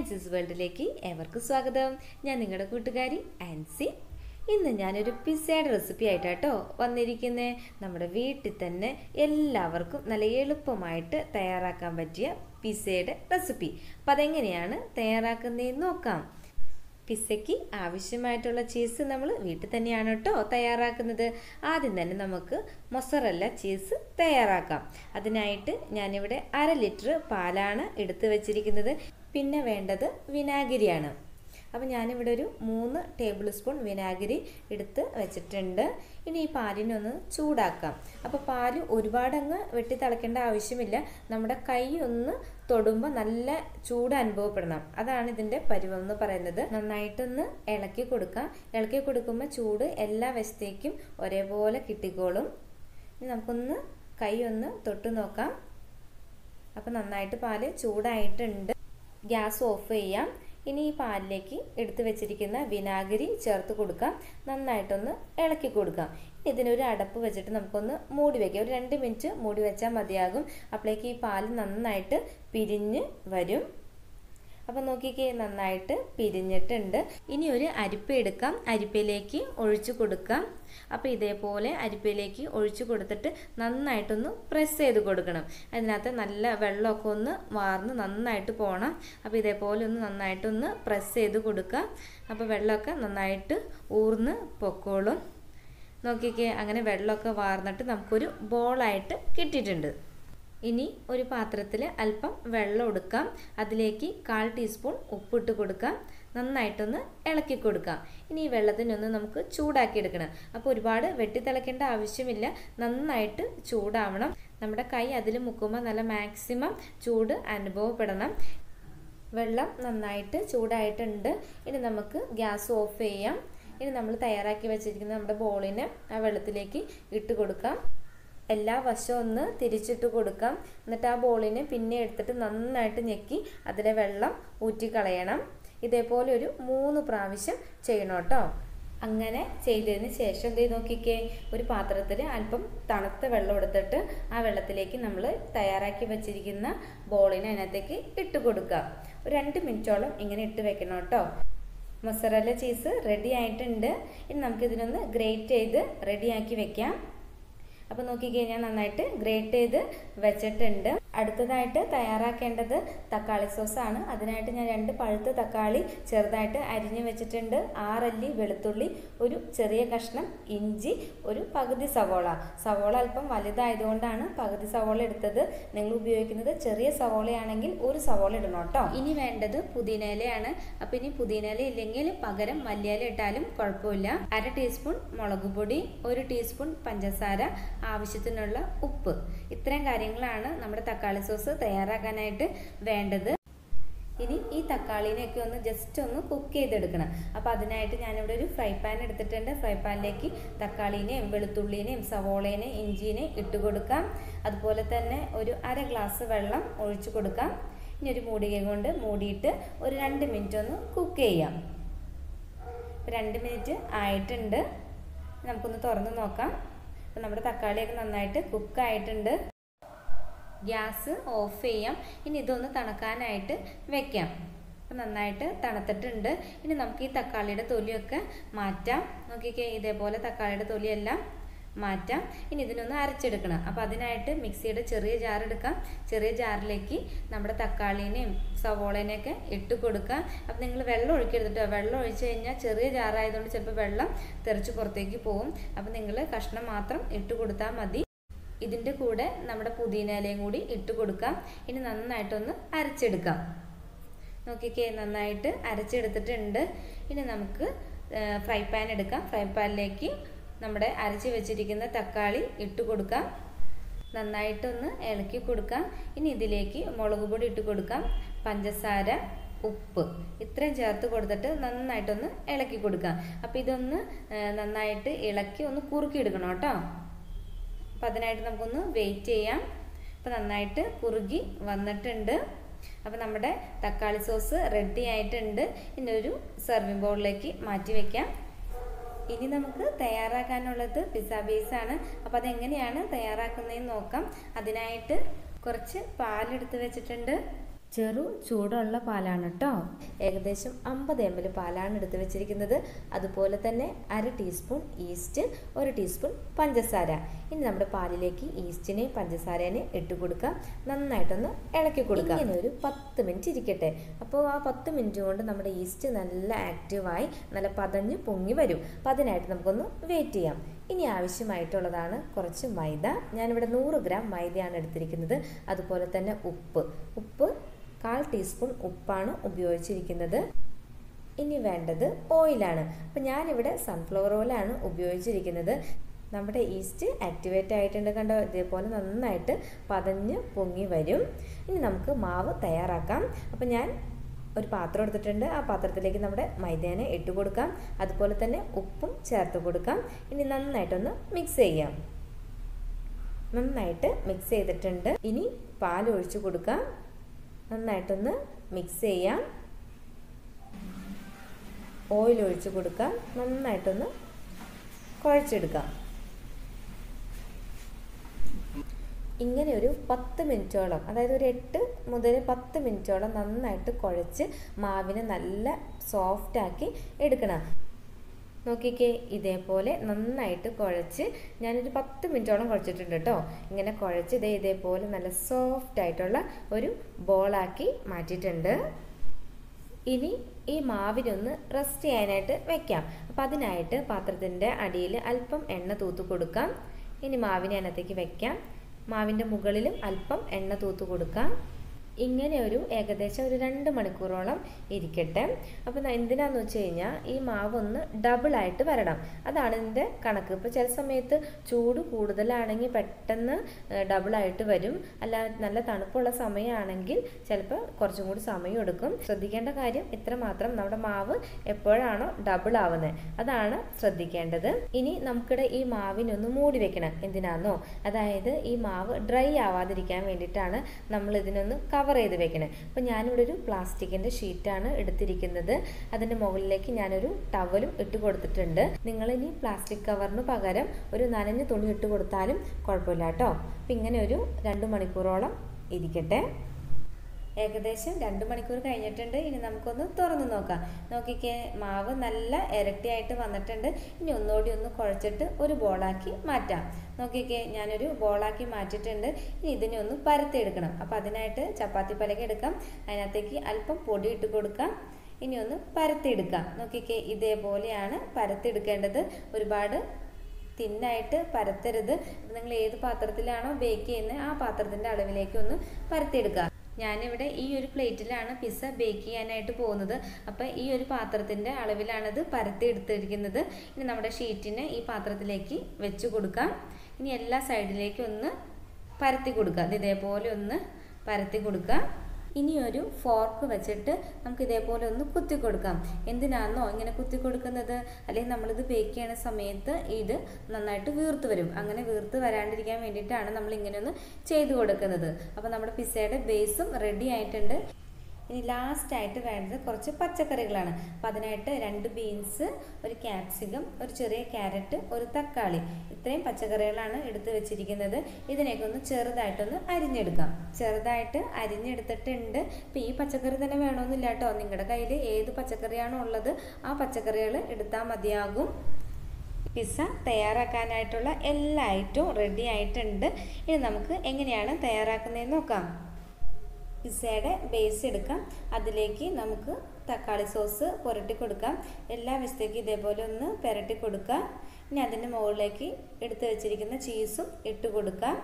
Ansys വേൾഡിലേക്ക് ഏവർക്കും സ്വാഗതം. ഞാൻ നിങ്ങളുടെ കൂട്ടുകാരി ആൻസി ഇന്ന് ഞാനൊരു പിസയുടെ റെസിപ്പി ആയിട്ടാട്ടോ വന്നിരിക്കുന്നത് നമ്മുടെ വീട്ടിൽ തന്നെ എല്ലാവർക്കും നല്ല എളുപ്പമായിട്ട് തയ്യാറാക്കാൻ പറ്റിയ പിസയുടെ റെസിപ്പി അപ്പം അതെങ്ങനെയാണ് തയ്യാറാക്കുന്നതെന്ന് നോക്കാം. പിസയ്ക്ക് ആവശ്യമായിട്ടുള്ള ചീസ് നമ്മൾ വീട്ടിൽ തന്നെയാണ് കേട്ടോ തയ്യാറാക്കുന്നത്. ആദ്യം തന്നെ നമുക്ക് മൊസറല്ല ചീസ് തയ്യാറാക്കാം. അതിനായിട്ട് ഞാനിവിടെ അര ലിറ്റർ പാലാണ് എടുത്തു വച്ചിരിക്കുന്നത്. പിന്നെ വേണ്ടത് വിനാഗിരിയാണ്. അപ്പോൾ ഞാനിവിടെ ഒരു മൂന്ന് ടേബിൾ സ്പൂൺ വിനാഗിരി എടുത്ത് വെച്ചിട്ടുണ്ട്. ഇനി ഈ പാലിനെ ഒന്ന് ചൂടാക്കാം. അപ്പോൾ പാൽ ഒരുപാടങ്ങ് വെട്ടി തിളയ്ക്കേണ്ട ആവശ്യമില്ല. നമ്മുടെ കൈ ഒന്ന് തൊടുമ്പോൾ നല്ല ചൂട് അനുഭവപ്പെടണം. അതാണ് ഇതിന്റെ പരുവം എന്ന് പറയുന്നത്. നന്നായിട്ടൊന്ന് ഇളക്കി കൊടുക്കാം. ഇളക്കി കൊടുക്കുമ്പോൾ ചൂട് എല്ലാ വശത്തേക്കും ഒരേപോലെ കിട്ടിക്കോളും. ഇനി നമുക്കൊന്ന് കൈ ഒന്ന് തൊട്ട് നോക്കാം. അപ്പോൾ നന്നായിട്ട് പാൽ ചൂടായിട്ടുണ്ട്. ഗ്യാസ് ഓഫ് ചെയ്യാം. ഇനി ഈ പാലിലേക്ക് എടുത്തു വെച്ചിരിക്കുന്ന വിനാഗിരി ചേർത്ത് കൊടുക്കാം. നന്നായിട്ടൊന്ന് ഇളക്കി കൊടുക്കാം. ഇതിനൊരു അടപ്പ് വെച്ചിട്ട് നമുക്കൊന്ന് മൂടി വയ്ക്കാം ഒരു രണ്ട് മിനിറ്റ് മൂടി വെച്ചാൽ മതിയാകും. അപ്പോഴേക്ക് ഈ പാൽ നന്നായിട്ട് പിരിഞ്ഞ് വരും. അപ്പം നോക്കിക്കേ നന്നായിട്ട് പിരിഞ്ഞിട്ടുണ്ട്. ഇനി ഒരു അരിപ്പ എടുക്കാം. അരിപ്പയിലേക്ക് ഒഴിച്ചു കൊടുക്കാം. അപ്പോൾ ഇതേപോലെ അരിപ്പയിലേക്ക് ഒഴിച്ചു കൊടുത്തിട്ട് നന്നായിട്ടൊന്ന് പ്രസ് ചെയ്ത് കൊടുക്കണം. അതിനകത്ത് നല്ല വെള്ളമൊക്കെ ഒന്ന് വാർന്ന് നന്നായിട്ട് പോകണം അപ്പോൾ ഇതേപോലെ ഒന്ന് നന്നായിട്ടൊന്ന് പ്രസ് ചെയ്ത് കൊടുക്കുക അപ്പോൾ വെള്ളമൊക്കെ നന്നായിട്ട് ഊർന്ന് പൊക്കോളും. നോക്കിക്കേ അങ്ങനെ വെള്ളമൊക്കെ വാർന്നിട്ട് നമുക്കൊരു ബോളായിട്ട് കിട്ടിയിട്ടുണ്ട്. ഇനി ഒരു പാത്രത്തിൽ അല്പം വെള്ളം എടുക്കാം അതിലേക്ക് കാൽ ടീസ്പൂൺ ഉപ്പിട്ട് കൊടുക്കാം. നന്നായിട്ടൊന്ന് ഇളക്കി കൊടുക്കാം. ഇനി ഈ വെള്ളത്തിനൊന്ന് നമുക്ക് ചൂടാക്കി എടുക്കണം. അപ്പോൾ ഒരുപാട് വെട്ടി തിളക്കേണ്ട ആവശ്യമില്ല. നന്നായിട്ട് ചൂടാവണം. നമ്മുടെ കൈ അതിൽ മുക്കുമ്പോൾ നല്ല മാക്സിമം ചൂട് അനുഭവപ്പെടണം. വെള്ളം നന്നായിട്ട് ചൂടായിട്ടുണ്ട്. ഇനി നമുക്ക് ഗ്യാസ് ഓഫ് ചെയ്യാം. ഇനി നമ്മൾ തയ്യാറാക്കി വെച്ചിരിക്കുന്ന നമ്മുടെ ബോളിനെ ആ വെള്ളത്തിലേക്ക് ഇട്ട് കൊടുക്കാം. എല്ലാ വശവും ഒന്ന് തിരിച്ചിട്ട് കൊടുക്കാം. എന്നിട്ട് ആ ബോളിനെ പിന്നെ എടുത്തിട്ട് നന്നായിട്ട് ഞെക്കി അതിലെ വെള്ളം ഊറ്റിക്കളയണം. ഇതേപോലെ ഒരു മൂന്ന് പ്രാവശ്യം ചെയ്യണം കേട്ടോ. അങ്ങനെ ചെയ്തതിന് ശേഷം എന്ത് നോക്കിക്കേ? ഒരു പാത്രത്തിൽ അല്പം തണുത്ത വെള്ളം എടുത്തിട്ട് ആ വെള്ളത്തിലേക്ക് നമ്മൾ തയ്യാറാക്കി വെച്ചിരിക്കുന്ന ബോളിനെ അതിനകത്തേക്ക് ഇട്ട് കൊടുക്കുക. ഒരു രണ്ട് മിനിറ്റോളം ഇങ്ങനെ ഇട്ട് വെക്കണം കേട്ടോ. മൊസറല്ല ചീസ് റെഡി ആയിട്ടുണ്ട്. ഇനി നമുക്കിതിനൊന്ന് ഗ്രേറ്റ് ചെയ്ത് റെഡിയാക്കി വെക്കാം. അപ്പോൾ നോക്കിക്കഴിഞ്ഞാൽ നന്നായിട്ട് ഗ്രേറ്റ് ചെയ്ത് വെച്ചിട്ടുണ്ട്. അടുത്തതായിട്ട് തയ്യാറാക്കേണ്ടത് തക്കാളി സോസാണ്. അതിനായിട്ട് ഞാൻ രണ്ട് പഴുത്ത തക്കാളി ചെറുതായിട്ട് അരിഞ്ഞ് വെച്ചിട്ടുണ്ട്. ആറല്ലി വെളുത്തുള്ളി ഒരു ചെറിയ കഷ്ണം ഇഞ്ചി ഒരു പകുതി സവോള. സവോള അല്പം വലുതായതുകൊണ്ടാണ് പകുതി സവോള എടുത്തത്. നിങ്ങൾ ഉപയോഗിക്കുന്നത് ചെറിയ സവോളയാണെങ്കിൽ ഒരു സവോള ഇടണം കേട്ടോ. ഇനി വേണ്ടത് പുതിനയിലയാണ് അപ്പം ഇനി പുതിനയില ഇല്ലെങ്കിൽ പകരം മല്ലിയില ഇട്ടാലും കുഴപ്പമില്ല. അര ടീസ്പൂൺ മുളക് പൊടി ഒരു ടീസ്പൂൺ പഞ്ചസാര ആവശ്യത്തിനുള്ള ഉപ്പ്. ഇത്രയും കാര്യങ്ങളാണ് നമ്മുടെ തക്കാളി സോസ് തയ്യാറാക്കാനായിട്ട് വേണ്ടത്. ഇനി ഈ തക്കാളിനെയൊക്കെ ഒന്ന് ജസ്റ്റ് ഒന്ന് കുക്ക് ചെയ്തെടുക്കണം. അപ്പോൾ അതിനായിട്ട് ഞാനിവിടെ ഒരു ഫ്രൈ പാൻ എടുത്തിട്ടുണ്ട്. ഫ്രൈ പാനിലേക്ക് തക്കാളീനെയും വെളുത്തുള്ളിനെയും സവോളേനെയും ഇഞ്ചിനെയും ഇട്ട് കൊടുക്കാം. അതുപോലെ തന്നെ ഒരു അര ഗ്ലാസ് വെള്ളം ഒഴിച്ച് കൊടുക്കാം. ഇനി ഒരു മൂടിക കൊണ്ട് മൂടിയിട്ട് ഒരു രണ്ട് മിനിറ്റ് ഒന്ന് കുക്ക് ചെയ്യാം. രണ്ട് മിനിറ്റ് ആയിട്ടുണ്ട്. നമുക്കൊന്ന് തുറന്ന് നോക്കാം. അപ്പം നമ്മുടെ തക്കാളിയൊക്കെ നന്നായിട്ട് കുക്കായിട്ടുണ്ട് ഗ്യാസ് ഓഫ് ചെയ്യാം. ഇനി ഇതൊന്ന് തണുക്കാനായിട്ട് വെക്കാം. അപ്പം നന്നായിട്ട് തണുത്തിട്ടുണ്ട്. ഇനി നമുക്ക് ഈ തക്കാളിയുടെ തൊലിയൊക്കെ മാറ്റാം. നോക്കിക്കേ ഇതേപോലെ തക്കാളിയുടെ തൊലിയെല്ലാം മാറ്റാം. ഇനി ഇതിനൊന്ന് അരച്ചെടുക്കണം. അപ്പോൾ അതിനായിട്ട് മിക്സിയുടെ ചെറിയ ജാർ എടുക്കാം. ചെറിയ ജാറിലേക്ക് നമ്മുടെ തക്കാളീനെയും സവോളേനെയൊക്കെ ഇട്ട് കൊടുക്കാം അപ്പം നിങ്ങൾ വെള്ളം ഒഴിക്കരുത് വെള്ളം ഒഴിച്ച് കഴിഞ്ഞാൽ ചെറിയ ജാറായതുകൊണ്ട് ചിലപ്പോൾ വെള്ളം തെറിച്ച് പുറത്തേക്ക് പോകും. അപ്പം നിങ്ങൾ കഷ്ണം മാത്രം ഇട്ട് കൊടുത്താൽ മതി. ഇതിന്റെ കൂടെ നമ്മുടെ പുതിന ഇലയും കൂടി ഇട്ട് കൊടുക്കാം. ഇനി നന്നായിട്ടൊന്ന് അരച്ചെടുക്കാം. നോക്കിക്കേ നന്നായിട്ട് അരച്ചെടുത്തിട്ടുണ്ട്. ഇനി നമുക്ക് ഫ്രൈ പാൻ എടുക്കാം. ഫ്രൈ പാനിലേക്ക് നമ്മുടെ അരച്ച് വെച്ചിരിക്കുന്ന തക്കാളി ഇട്ട് കൊടുക്കാം. നന്നായിട്ടൊന്ന് ഇളക്കി കൊടുക്കാം. ഇനി ഇതിലേക്ക് മുളക് പൊടി ഇട്ട് കൊടുക്കാം. പഞ്ചസാര ഉപ്പ് ഇത്രയും ചേർത്ത് കൊടുത്തിട്ട് നന്നായിട്ടൊന്ന് ഇളക്കി കൊടുക്കാം. അപ്പോൾ ഇതൊന്ന് നന്നായിട്ട് ഇളക്കി ഒന്ന് കുറുക്കി എടുക്കണം കേട്ടോ. അപ്പം അതിനായിട്ട് നമുക്കൊന്ന് വെയിറ്റ് ചെയ്യാം. അപ്പം നന്നായിട്ട് കുറുകി വന്നിട്ടുണ്ട്. അപ്പം നമ്മുടെ തക്കാളി സോസ് റെഡി ആയിട്ടുണ്ട്. ഇനി ഒരു സെർവിങ് ബൗളിലേക്ക് മാറ്റി വയ്ക്കാം ഇനി നമുക്ക് തയ്യാറാക്കാനുള്ളത് പിസ്സ ബേസാണ് അപ്പോൾ അതെങ്ങനെയാണ് തയ്യാറാക്കുന്നതെന്ന് നോക്കാം. അതിനായിട്ട് കുറച്ച് പാലെടുത്ത് വെച്ചിട്ടുണ്ട്. ചെറു ചൂടുള്ള പാലാണ് കേട്ടോ ഏകദേശം അമ്പത് എം എൽ പാലാണ് എടുത്ത് വെച്ചിരിക്കുന്നത്. അതുപോലെ തന്നെ അര ടീസ്പൂൺ ഈസ്റ്റ് ഒരു ടീസ്പൂൺ പഞ്ചസാര. ഇനി നമ്മുടെ പാലിലേക്ക് ഈസ്റ്റിനെ പഞ്ചസാരേനെ ഇട്ട് കൊടുക്കാം. നന്നായിട്ടൊന്ന് ഇളക്കി കൊടുക്കാം. ഇങ്ങനെ ഒരു പത്ത് മിനിറ്റ് ഇരിക്കട്ടെ. അപ്പോൾ ആ പത്ത് മിനിറ്റ് കൊണ്ട് നമ്മുടെ ഈസ്റ്റ് നല്ല ആക്റ്റീവായി നല്ല പതഞ്ഞ് പൊങ്ങി വരും. അപ്പം അതിനായിട്ട് നമുക്കൊന്ന് വെയിറ്റ് ചെയ്യാം. ഇനി ആവശ്യമായിട്ടുള്ളതാണ് കുറച്ച് മൈദ. ഞാനിവിടെ നൂറ് ഗ്രാം മൈദയാണ് എടുത്തിരിക്കുന്നത്. അതുപോലെ തന്നെ ഉപ്പ്. ഉപ്പ് കാൽ ടീസ്പൂൺ ഉപ്പാണ് ഉപയോഗിച്ചിരിക്കുന്നത്. ഇനി വേണ്ടത് ഓയിലാണ്. അപ്പം ഞാനിവിടെ സൺഫ്ലവർ ഓയിലാണ് ഉപയോഗിച്ചിരിക്കുന്നത്. നമ്മുടെ ഈസ്റ്റ് ആക്ടിവേറ്റ് ആയിട്ടുണ്ട് കണ്ടോ? ഇതേപോലെ നന്നായിട്ട് പതഞ്ഞ് പൊങ്ങി വരും. ഇനി നമുക്ക് മാവ് തയ്യാറാക്കാം. അപ്പം ഞാൻ ഒരു പാത്രം എടുത്തിട്ടുണ്ട്. ആ പാത്രത്തിലേക്ക് നമ്മുടെ മൈദേനെ ഇട്ട് കൊടുക്കാം. അതുപോലെ തന്നെ ഉപ്പും ചേർത്ത് കൊടുക്കാം. ഇനി നന്നായിട്ടൊന്ന് മിക്സ് ചെയ്യാം. നന്നായിട്ട് മിക്സ് ചെയ്തിട്ടുണ്ട്. ഇനി പാൽ ഒഴിച്ചു കൊടുക്കാം. നന്നായിട്ടൊന്ന് മിക്സ് ചെയ്യാം. ഓയിൽ ഒഴിച്ച് കൊടുക്കാം. നന്നായിട്ടൊന്ന് കുഴച്ചെടുക്കാം. ഇങ്ങനെ ഒരു പത്ത് മിനിറ്റോളം അതായത് ഒരു എട്ട് മുതൽ പത്ത് മിനിറ്റോളം നന്നായിട്ട് കുഴച്ച് മാവിനെ നല്ല സോഫ്റ്റാക്കി എടുക്കണം. നോക്കിക്കേ ഇതേപോലെ നന്നായിട്ട് കുഴച്ച് ഞാനൊരു പത്ത് മിനിറ്റോളം കുഴച്ചിട്ടുണ്ട് കേട്ടോ. ഇങ്ങനെ കുഴച്ച് ഇതേ ഇതേപോലെ നല്ല സോഫ്റ്റ് ആയിട്ടുള്ള ഒരു ബോളാക്കി മാറ്റിയിട്ടുണ്ട്. ഇനി ഈ മാവിനൊന്ന് റെസ്റ്റ് ചെയ്യാനായിട്ട് വെക്കാം. അപ്പം അതിനായിട്ട് പാത്രത്തിന്റെ അടിയിൽ അല്പം എണ്ണ തൂത്ത് കൊടുക്കാം. ഇനി മാവിനെ അതിനകത്തേക്ക് വെക്കാം. മാവിന്റെ മുകളിലും അല്പം എണ്ണ തൂത്ത് കൊടുക്കാം. ഇങ്ങനെ ഒരു ഏകദേശം ഒരു രണ്ട് മണിക്കൂറോളം ഇരിക്കട്ടെ. അപ്പം എന്തിനാന്ന് വെച്ച് കഴിഞ്ഞാൽ ഈ മാവ് ഒന്ന് ഡബിളായിട്ട് വരണം. അതാണ് ഇതിന്റെ കണക്ക്. ഇപ്പോൾ ചില സമയത്ത് ചൂട് കൂടുതലാണെങ്കിൽ പെട്ടെന്ന് ഡബിളായിട്ട് വരും. അല്ല നല്ല തണുപ്പുള്ള സമയമാണെങ്കിൽ ചിലപ്പോൾ കുറച്ചും കൂടി സമയം എടുക്കും. ശ്രദ്ധിക്കേണ്ട കാര്യം ഇത്ര മാത്രം നമ്മുടെ മാവ് എപ്പോഴാണോ ഡബിൾ ആവുന്നത് അതാണ് ശ്രദ്ധിക്കേണ്ടത്. ഇനി നമുക്കിടെ ഈ മാവിനൊന്ന് മൂടി വെക്കണം. എന്തിനാന്നോ? അതായത് ഈ മാവ് ഡ്രൈ ആവാതിരിക്കാൻ വേണ്ടിയിട്ടാണ് നമ്മൾ ഇതിനൊന്ന് കവർ ചെയ്ത് വെക്കണേ. അപ്പോൾ ഞാനിവിടെ ഒരു പ്ലാസ്റ്റിക്കിന്റെ ഷീറ്റാണ് എടുത്തിരിക്കുന്നത്. അതിന്റെ മുകളിലേക്ക് ഞാനൊരു ടവലും ഇട്ട് കൊടുത്തിട്ടുണ്ട്. നിങ്ങൾ ഇനി പ്ലാസ്റ്റിക് കവറിന് പകരം ഒരു നനഞ്ഞ തുണി ഇട്ട് കൊടുത്താലും കുഴപ്പമില്ല കേട്ടോ. അപ്പം ഇങ്ങനെ ഒരു രണ്ട് മണിക്കൂറോളം ഇരിക്കട്ടെ. ഏകദേശം രണ്ട് മണിക്കൂർ കഴിഞ്ഞിട്ടുണ്ട്. ഇനി നമുക്കൊന്ന് തുറന്ന് നോക്കാം. നോക്കിക്കേ മാവ് നല്ല ഇരട്ടിയായിട്ട് വന്നിട്ടുണ്ട്. ഇനി ഒന്നുകൂടി ഒന്ന് കുഴച്ചിട്ട് ഒരു ബോളാക്കി മാറ്റാം. നോക്കിക്കേ ഞാനൊരു ബോളാക്കി മാറ്റിയിട്ടുണ്ട്. ഇനി ഇതിനെ ഒന്ന് പരത്തിയെടുക്കണം. അപ്പം അതിനായിട്ട് ചപ്പാത്തി പലക എടുക്കാം. അതിനകത്തേക്ക് അല്പം പൊടി ഇട്ട് കൊടുക്കാം. ഇനി ഒന്ന് പരത്തിയെടുക്കാം. നോക്കിക്കേ ഇതേപോലെയാണ് പരത്തിയെടുക്കേണ്ടത്. ഒരുപാട് തിന്നായിട്ട് പരത്തരുത്. നിങ്ങൾ ഏത് പാത്രത്തിലാണോ ബേക്ക് ചെയ്യുന്നത് ആ പാത്രത്തിന്റെ അളവിലേക്ക് ഒന്ന് പരത്തിയെടുക്കുക ഞാനിവിടെ ഈ ഒരു പ്ലേറ്റിലാണ് പിസ്സ ബേക്ക് ചെയ്യാനായിട്ട് പോകുന്നത്. അപ്പോൾ ഈ ഒരു പാത്രത്തിന്റെ അളവിലാണത് പരത്തി എടുത്തിരിക്കുന്നത്. ഇനി നമ്മുടെ ഷീറ്റിനെ ഈ പാത്രത്തിലേക്ക് വെച്ച് കൊടുക്കാം. ഇനി എല്ലാ സൈഡിലേക്കും ഒന്ന് പരത്തി കൊടുക്കുക ഇതേപോലെ ഒന്ന് പരത്തി കൊടുക്കുക ഇനി ഒരു ഫോർക്ക് വെച്ചിട്ട് നമുക്ക് ഇതേപോലെ ഒന്ന് കുത്തി കൊടുക്കാം എന്തിനാണെന്നോ ഇങ്ങനെ കുത്തി കൊടുക്കുന്നത് അല്ലെങ്കിൽ നമ്മളിത് ബേക്ക് ചെയ്യുന്ന സമയത്ത് ഇത് നന്നായിട്ട് വീർത്ത് വരും. അങ്ങനെ വീർത്ത് വരാണ്ടിരിക്കാൻ വേണ്ടിയിട്ടാണ് നമ്മൾ ഇങ്ങനെ ഒന്ന് ചെയ്ത് കൊടുക്കുന്നത്. അപ്പോൾ നമ്മുടെ പിസ്സയുടെ ബേസും റെഡി ആയിട്ടുണ്ട്. ഇനി ലാസ്റ്റ് ആയിട്ട് വേണ്ടത് കുറച്ച് പച്ചക്കറികളാണ്. അപ്പം അതിനായിട്ട് രണ്ട് ബീൻസ് ഒരു ക്യാപ്സിക്കം ഒരു ചെറിയ ക്യാരറ്റ് ഒരു തക്കാളി. ഇത്രയും പച്ചക്കറികളാണ് എടുത്ത് വെച്ചിരിക്കുന്നത്. ഇതിനെയൊക്കെ ഒന്ന് ചെറുതായിട്ടൊന്ന് അരിഞ്ഞെടുക്കാം. ചെറുതായിട്ട് അരിഞ്ഞെടുത്തിട്ടുണ്ട്. ഇപ്പം ഈ പച്ചക്കറി തന്നെ വേണമെന്നില്ല കേട്ടോ. നിങ്ങളുടെ കയ്യിൽ ഏത് പച്ചക്കറിയാണോ ഉള്ളത് ആ പച്ചക്കറികൾ എടുത്താൽ മതിയാകും. പിസ്സ തയ്യാറാക്കാനായിട്ടുള്ള എല്ലാ ഐറ്റവും റെഡി ആയിട്ടുണ്ട്. ഇനി നമുക്ക് എങ്ങനെയാണ് തയ്യാറാക്കുന്നതെന്ന് നോക്കാം. പിസ്സയുടെ ബേസ് എടുക്കാം. അതിലേക്ക് നമുക്ക് തക്കാളി സോസ് പുരട്ടി കൊടുക്കാം. എല്ലാ വശത്തേക്ക് ഇതേപോലെ ഒന്ന് പുരട്ടി കൊടുക്കാം. ഇനി അതിന്റെ മുകളിലേക്ക് എടുത്തു വെച്ചിരിക്കുന്ന ചീസും ഇട്ട് കൊടുക്കാം.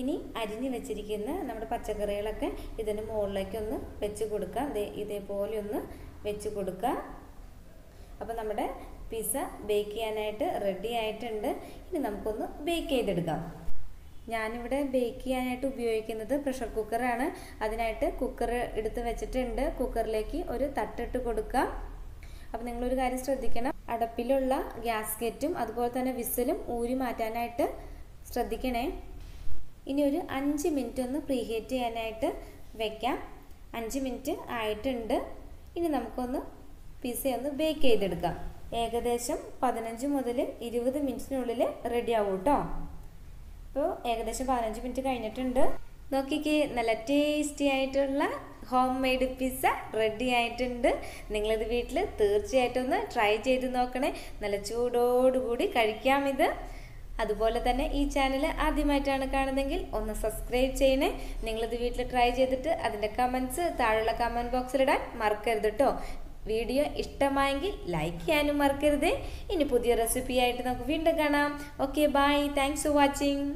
ഇനി അരിഞ്ഞു വെച്ചിരിക്കുന്ന നമ്മുടെ പച്ചക്കറികളൊക്കെ ഇതിന്റെ മുകളിലേക്ക് ഒന്ന് വെച്ച് കൊടുക്കാം. ഇതേപോലെ ഒന്ന് വെച്ച് കൊടുക്കാം. അപ്പോൾ നമ്മുടെ പിസ്സ ബേക്ക് ചെയ്യാനായിട്ട് റെഡി ആയിട്ടുണ്ട്. ഇനി നമുക്കൊന്ന് ബേക്ക് ചെയ്തെടുക്കാം. ഞാനിവിടെ ബേക്ക് ചെയ്യാനായിട്ട് ഉപയോഗിക്കുന്നത് പ്രഷർ കുക്കറാണ് അതിനായിട്ട് കുക്കർ എടുത്ത് വെച്ചിട്ടുണ്ട്. കുക്കറിലേക്ക് ഒരു തട്ടിട്ട് കൊടുക്കാം അപ്പം നിങ്ങളൊരു കാര്യം ശ്രദ്ധിക്കണം. അടപ്പിലുള്ള ഗ്യാസ്കറ്റും അതുപോലെ തന്നെ വിസിലും ഊരി മാറ്റാനായിട്ട് ശ്രദ്ധിക്കണേ. ഇനി ഒരു അഞ്ച് മിനിറ്റ് ഒന്ന് പ്രീഹീറ്റ് ചെയ്യാനായിട്ട് വെക്കാം. അഞ്ച് മിനിറ്റ് ആയിട്ടുണ്ട്. ഇനി നമുക്കൊന്ന് പിസ ഒന്ന് ബേക്ക് ചെയ്തെടുക്കാം. ഏകദേശം പതിനഞ്ച് മുതൽ ഇരുപത് മിനിറ്റിനുള്ളിൽ റെഡി ആവും കേട്ടോ ഇപ്പോൾ ഏകദേശം പതിനഞ്ച് മിനിറ്റ് കഴിഞ്ഞിട്ടുണ്ട്. നോക്കിക്കേ നല്ല ടേസ്റ്റി ആയിട്ടുള്ള ഹോം മെയ്ഡ് പിസ്സ റെഡി ആയിട്ടുണ്ട്. നിങ്ങളിത് വീട്ടിൽ തീർച്ചയായിട്ടും ഒന്ന് ട്രൈ ചെയ്ത് നോക്കണേ. നല്ല ചൂടോടുകൂടി കഴിക്കാം ഇത് അതുപോലെ തന്നെ ഈ ചാനൽ ആദ്യമായിട്ടാണ് കാണുന്നതെങ്കിൽ ഒന്ന് സബ്സ്ക്രൈബ് ചെയ്യണേ. നിങ്ങളിത് വീട്ടിൽ ട്രൈ ചെയ്തിട്ട് അതിന്റെ കമൻസ് താഴെയുള്ള കമന്റ് ബോക്സിലിടാൻ മറക്കരുത് കേട്ടോ വീഡിയോ ഇഷ്ടമായെങ്കിൽ ലൈക്ക് ചെയ്യാനും മറക്കരുത്. ഇനി പുതിയ റെസിപ്പി ആയിട്ട് നമുക്ക് വീണ്ടും കാണാം. Okay bye thanks for watching